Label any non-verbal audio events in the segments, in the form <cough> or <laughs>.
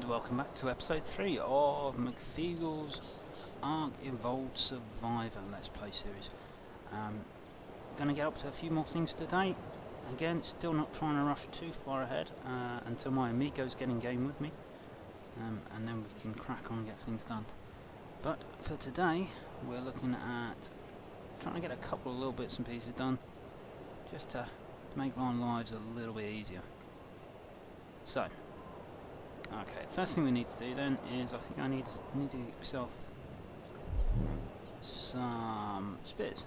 and welcome back to episode 3 of Mcfeegle's Ark Evolved Survivor Let's Play series. Um, gonna get up to a few more things today. Again, still not trying to rush too far ahead uh, until my amigos get in game with me. Um, and then we can crack on and get things done. But for today, we're looking at trying to get a couple of little bits and pieces done. Just to make our lives a little bit easier. So, Okay, first thing we need to do then is I think I need need to get myself some spears.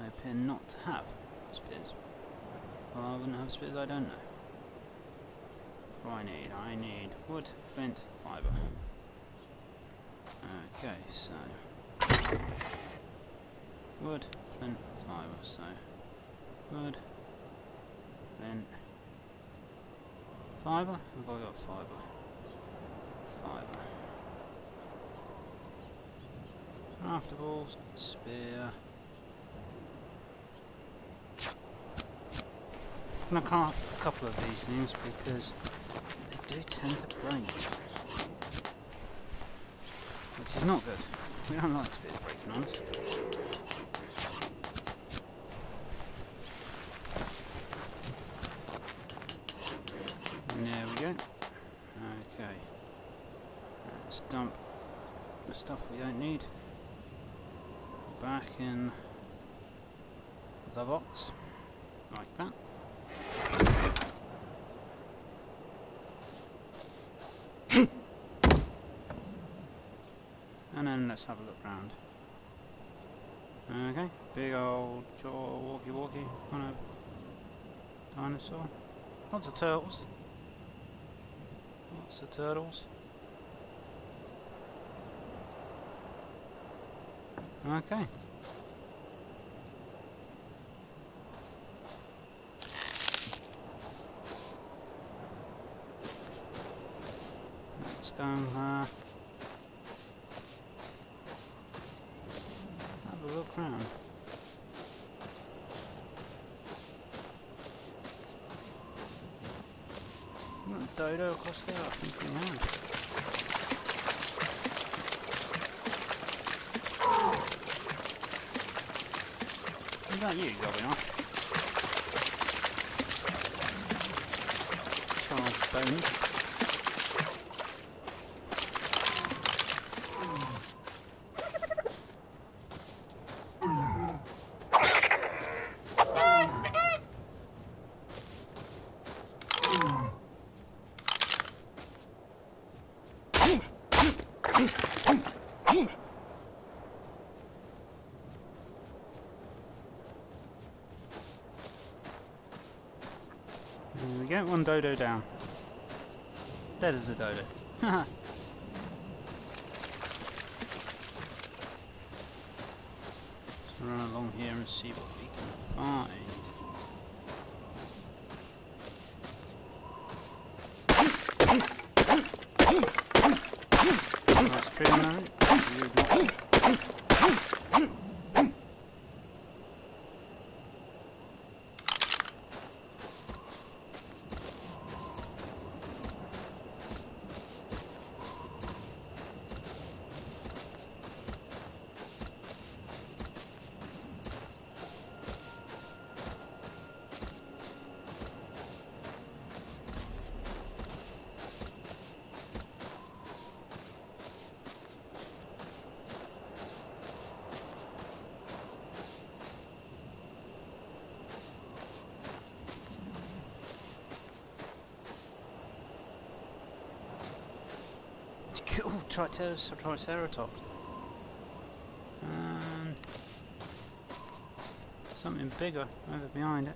I appear not to have spears. Well, I wouldn't have spears, I don't know. What I need? I need wood, flint, fibre. Okay, so wood, flint, fibre, so wood, flint, Fibre? Have I got fibre? Fibre. Raftables, spear. I'm to craft a couple of these things because they do tend to break. Which is not good. We don't like to be breaking on. Stuff we don't need. Back in the box like that. <coughs> And then let's have a look round. Okay big old jaw walkie walkie kind of dinosaur. Lots of turtles. Lots of turtles Okay. Let's go uh, have a look around. Dodo across there, I think we have. That you going off? Charles Bones. we go, one dodo down. Dead as a dodo. <laughs> Let's run along here and see what we can find. Oh, Triceratops. And um, something bigger over behind it.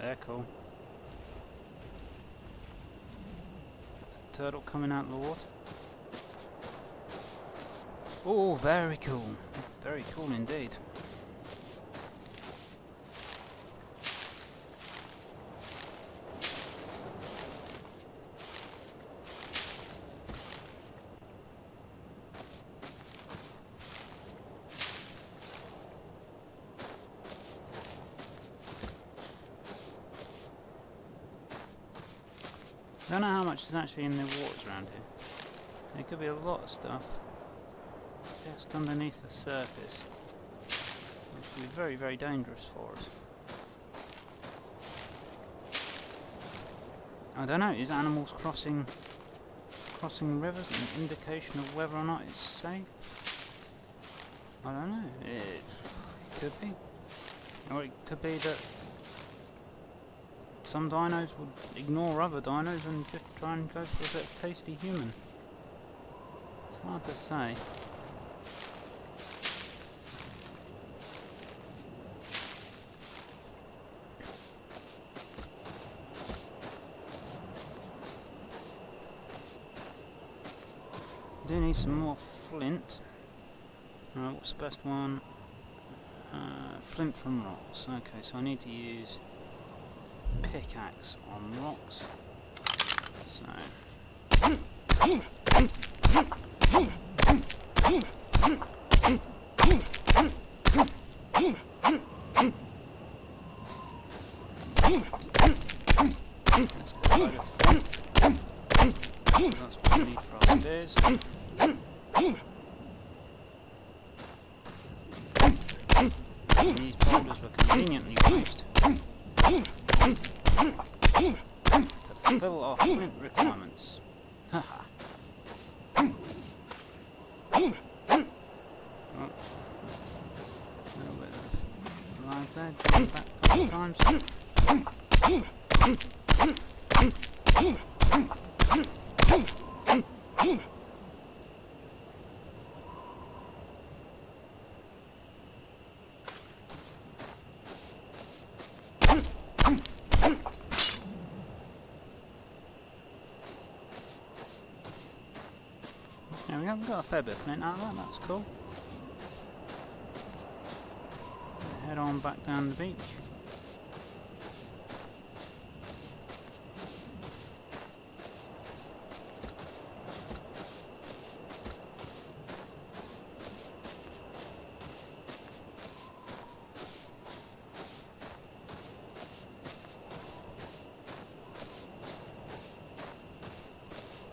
They're cool. Turtle coming out of the water. Oh, very cool. Very cool indeed. In the waters around here. There could be a lot of stuff just underneath the surface, which would be very, very dangerous for us. I don't know, is animals crossing crossing rivers an indication of whether or not it's safe? I don't know, it could be. Or it could be that some dinos would ignore other dinos and just try and go for that tasty human. It's hard to say. do need some more flint. Alright, what's the best one? Uh, flint from rocks. Okay, so I need to use pickaxe on rocks. So. Let's get a load of flint. That's what we need for our stairs. These boulders were conveniently placed to fill our flint requirements. Haha. oh. A little bit of live there, jump back a couple times. We've got a fair bit of flint that, that's cool. Head on back down the beach.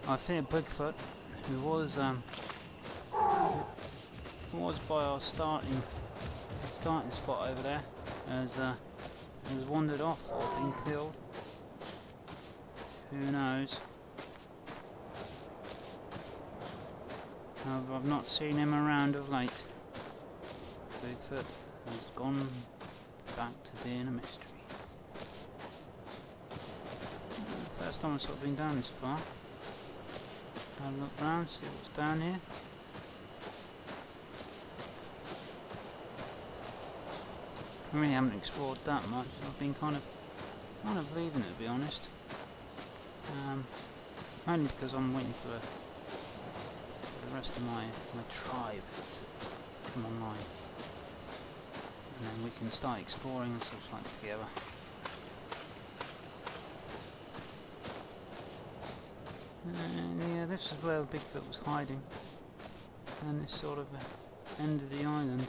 I think Bigfoot who was um, who was by our starting starting spot over there, has uh, has wandered off or been killed. Who knows? I've, I've not seen him around of late. Bigfoot has gone back to being a mystery. First time I've sort of been down this far. A look round, see what's down here. I really haven't explored that much. I've been kind of kind of leaving it to be honest. Um, only because I'm waiting for, for the rest of my, my tribe to, to come online. And then we can start exploring and stuff like together. And yeah, this is where Bigfoot was hiding. And this sort of uh, end of the island.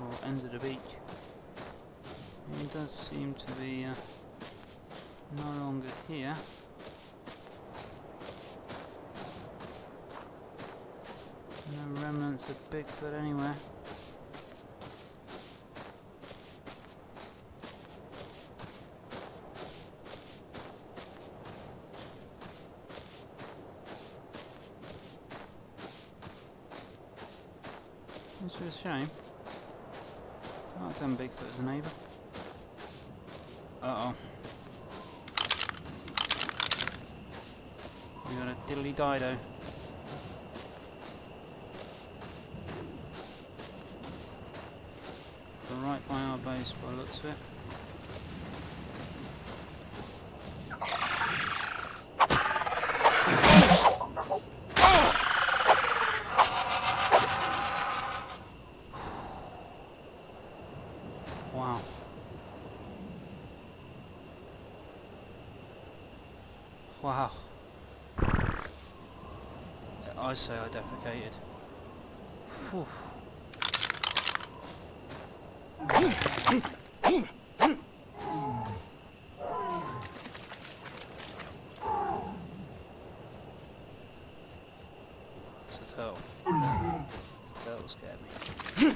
Or end of the beach. And He does seem to be uh, no longer here. No remnants of Bigfoot anywhere. Which is a shame. I've done Bigfoot as a neighbour. Uh oh. We got a diddly dido. Right by our base by looks of it. say I defecated. Whew. It's a turtle. The turtle scared me.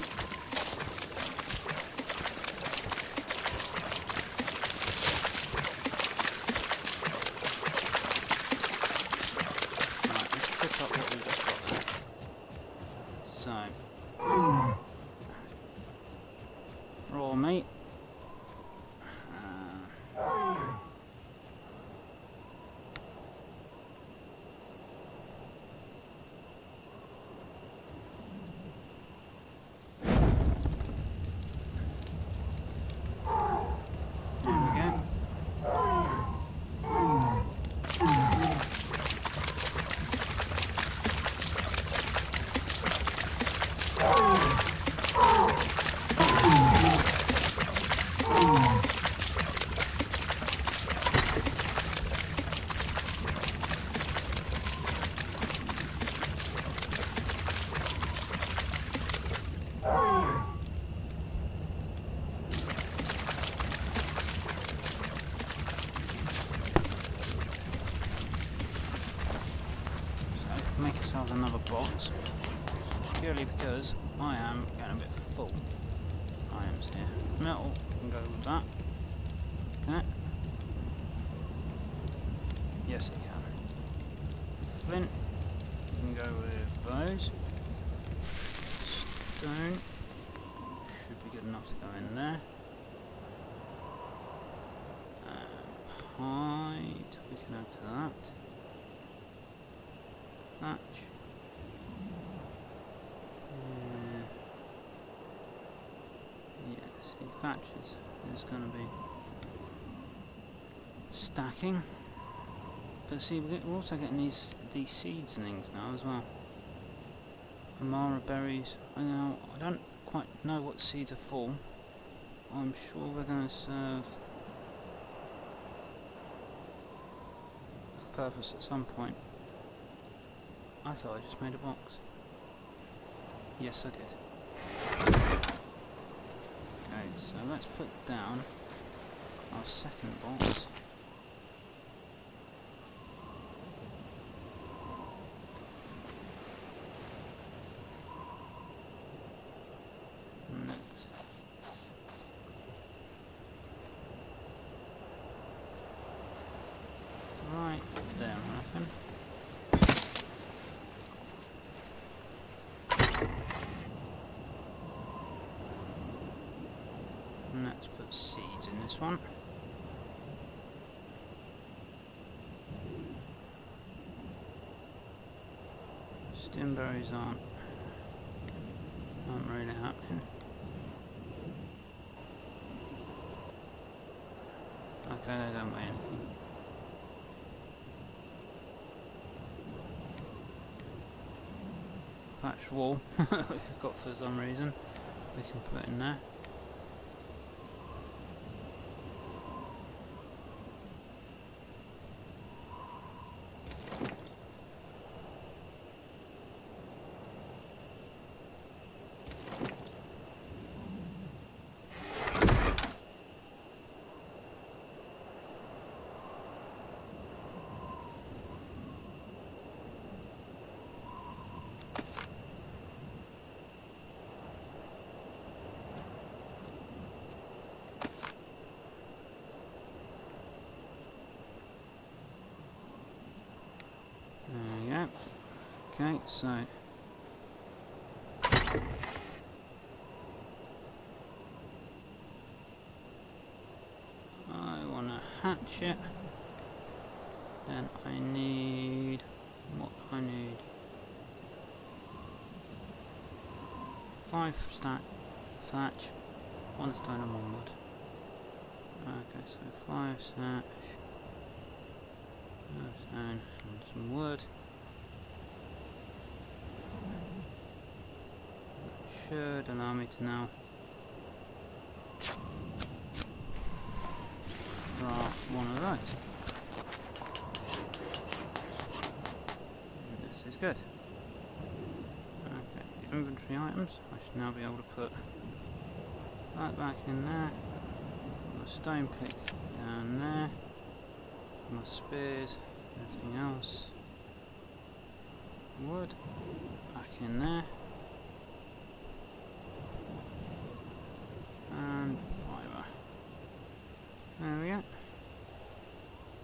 Should be good enough to go in there. Um, hide we can add to that. Thatch. Uh, yeah, see, thatch is, is going to be stacking. But see, we're also getting these these seeds and things now as well. Amarberries. I I don't quite know what seeds are for. I'm sure they're going to serve purpose at some point. I thought I just made a box. Yes, I did. Okay, so let's put down our second box. Next. Right there, I reckon. And let's put seeds in this one. Stimberries aren't aren't really happening. Okay, they don't weigh anything. Thatch wall <laughs> we've got for some reason. We can put in. There we go. Okay, so I want a hatchet. Then I need what I need? Five stack thatch, one stone and one wood. Okay, so five thatch. Five stone and some wood. Should allow me to now craft one of those. This is good. Okay, inventory items. I should now be able to put that back in there. My stone pick down there. My spears, everything else. Wood. back in there. And fibre. There we go.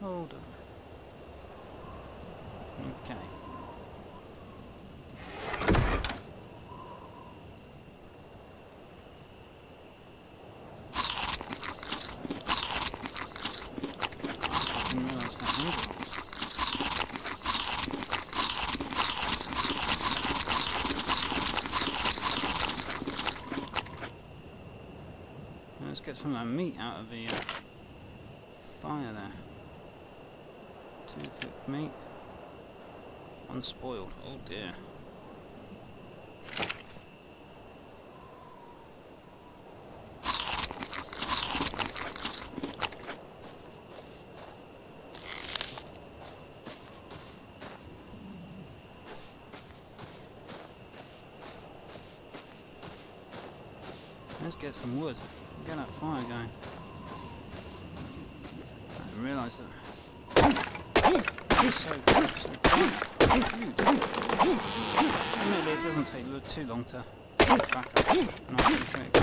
All done. Okay. Didn't realise how hungry I was. Let's get some of that meat out of the uh, fire there. Two cooked meat. Unspoiled. Oh dear. Let's get some wood. Get that fire going. I didn't realise that. It's so, so huge. Admittedly, it doesn't take too long to back up. And I think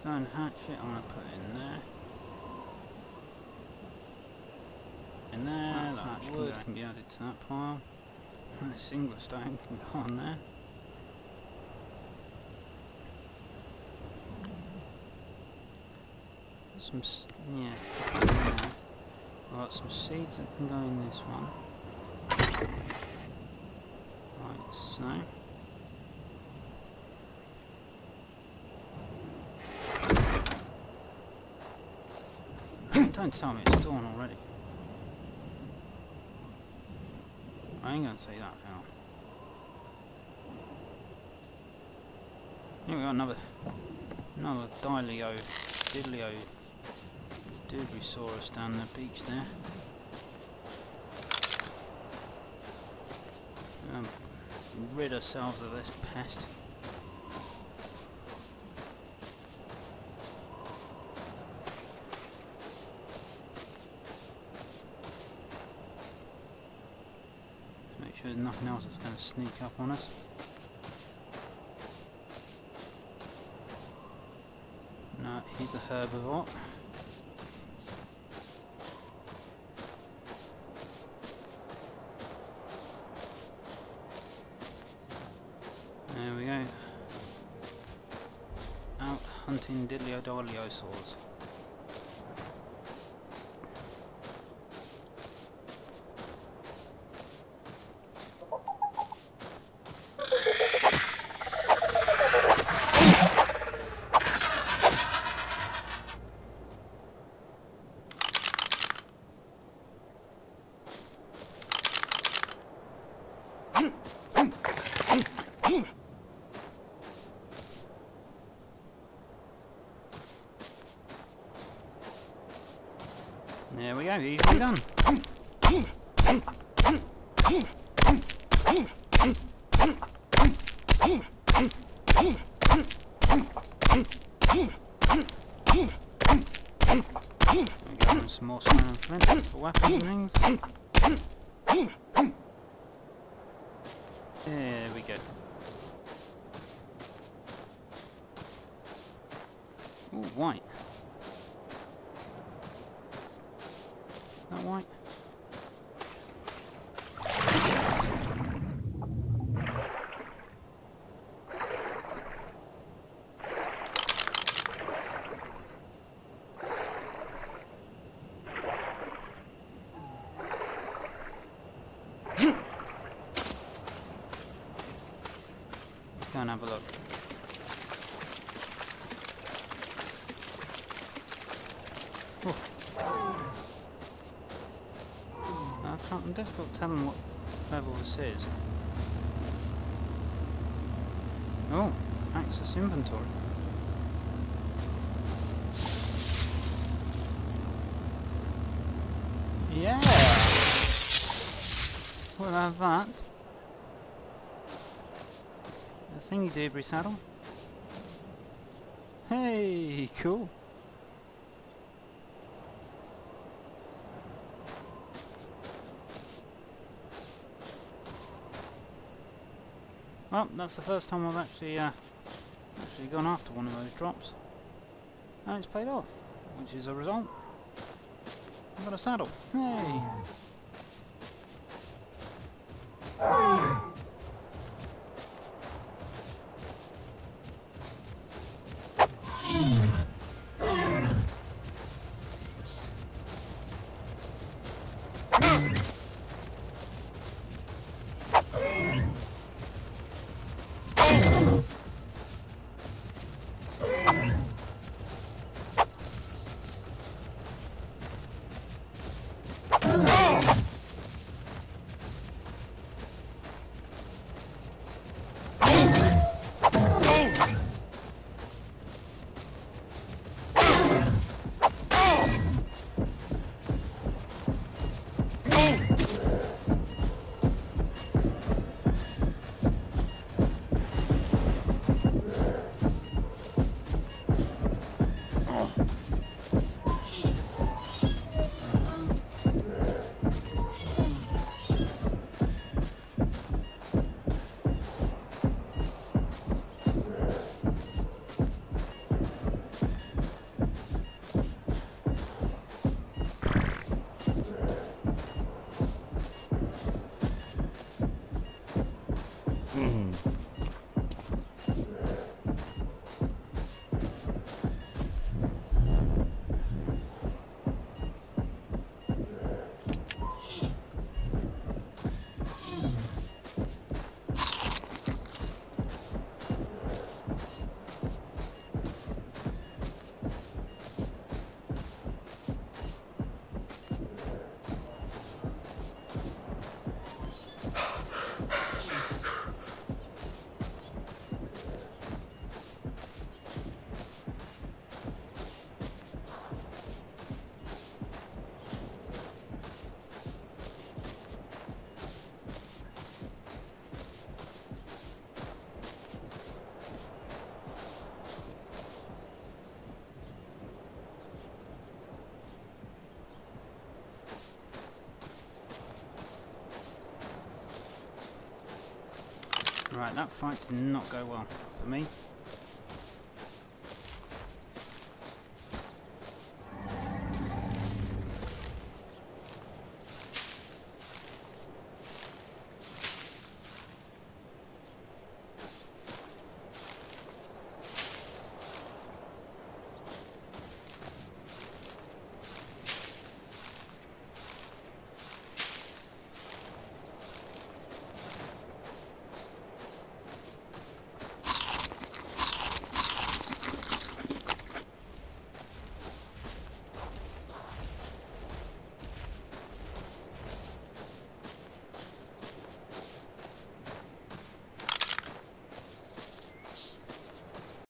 Stone hatchet I'm gonna put in there. In there, That that thatch can wood go. can be added to that pile. And a single stone can go on there. Some, s- yeah. put that in there. I've got some seeds that can go in this one. Like so. Don't tell me it's dawn already. I ain't gonna say that now. Here we got another another Dilio Diddlio Dubrosaurus down the beach there. Um, rid ourselves of this pest. There's else that's going to sneak up on us. No, he's a herbivore. There we go. Out hunting Diddliodoliosaurs. There we go, easily done. There we go, and some more and flint for weapons things. There we go. Ooh, white. That white? Can't, I'm difficult telling what level this is. Oh, access inventory. Yeah! We'll have that. A thingy debris saddle. Hey, cool. Well, that's the first time I've actually uh, actually gone after one of those drops. And it's paid off, which is a result. I've got a saddle. Hey! Right, that fight did not go well for me.